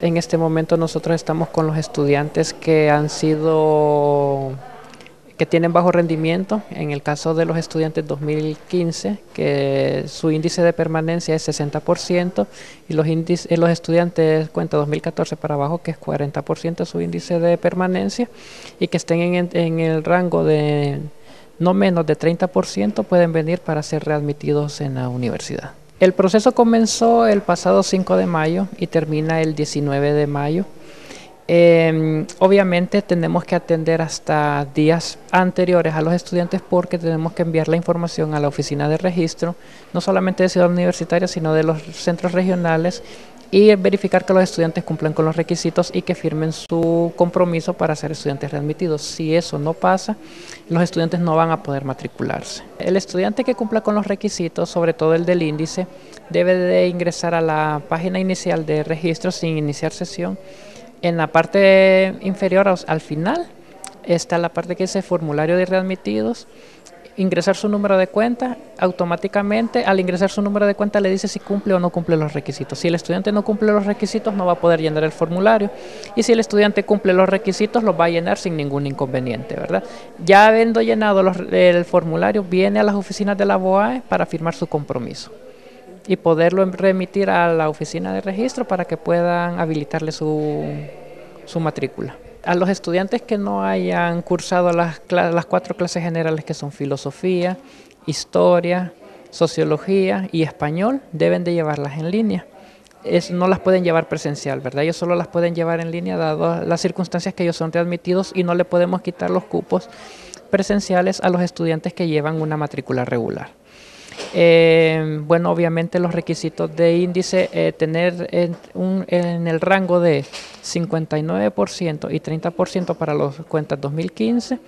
En este momento nosotros estamos con los estudiantes que han sido que tienen bajo rendimiento, en el caso de los estudiantes 2015, que su índice de permanencia es 60%, y los, índices, los estudiantes cuenta 2014 para abajo, que es 40% su índice de permanencia, y que estén en el rango de no menos de 30%, pueden venir para ser readmitidos en la universidad. El proceso comenzó el pasado 5 de mayo y termina el 19 de mayo. Eh, obviamente tenemos que atender hasta días anteriores a los estudiantes porque tenemos que enviar la información a la oficina de registro, no solamente de Ciudad Universitaria, sino de los centros regionales y verificar que los estudiantes cumplan con los requisitos y que firmen su compromiso para ser estudiantes readmitidos. Si eso no pasa, los estudiantes no van a poder matricularse. El estudiante que cumpla con los requisitos, sobre todo el del índice, debe de ingresar a la página inicial de registro sin iniciar sesión en la parte inferior al final está la parte que dice formulario de readmitidos, ingresar su número de cuenta, automáticamente al ingresar su número de cuenta le dice si cumple o no cumple los requisitos. Si el estudiante no cumple los requisitos no va a poder llenar el formulario y si el estudiante cumple los requisitos los va a llenar sin ningún inconveniente, ¿verdad? Ya habiendo llenado el formulario viene a las oficinas de la BOAE para firmar su compromiso y poderlo remitir a la oficina de registro para que puedan habilitarle su, su matrícula. A los estudiantes que no hayan cursado las, cuatro clases generales que son filosofía, historia, sociología y español, deben de llevarlas en línea. No las pueden llevar presencial, ¿verdad? Ellos solo las pueden llevar en línea dado las circunstancias que ellos son readmitidos y no le podemos quitar los cupos presenciales a los estudiantes que llevan una matrícula regular. Eh, bueno, obviamente los requisitos de índice, eh, tener en, el rango de 59% y 30% para los cuentas 2015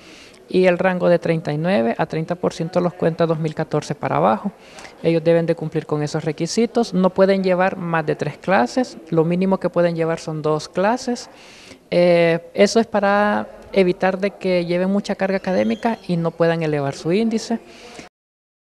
y el rango de 39 a 30% los cuentas 2014 para abajo. Ellos deben de cumplir con esos requisitos. No pueden llevar más de tres clases. Lo mínimo que pueden llevar son dos clases. Eh, eso es para evitar de que lleven mucha carga académica y no puedan elevar su índice.